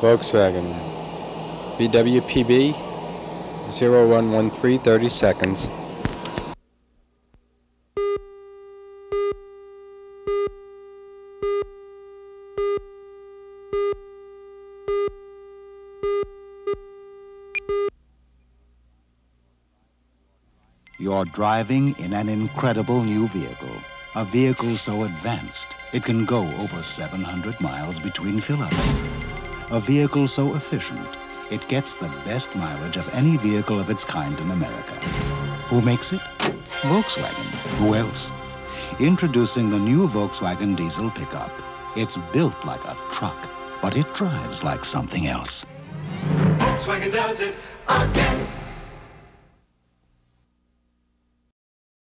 Volkswagen. VWPB 0113 30 seconds. You're driving in an incredible new vehicle. A vehicle so advanced, it can go over 700 miles between fill-ups. A vehicle so efficient, it gets the best mileage of any vehicle of its kind in America. Who makes it? Volkswagen. Who else? Introducing the new Volkswagen diesel pickup. It's built like a truck, but it drives like something else. Volkswagen does it again.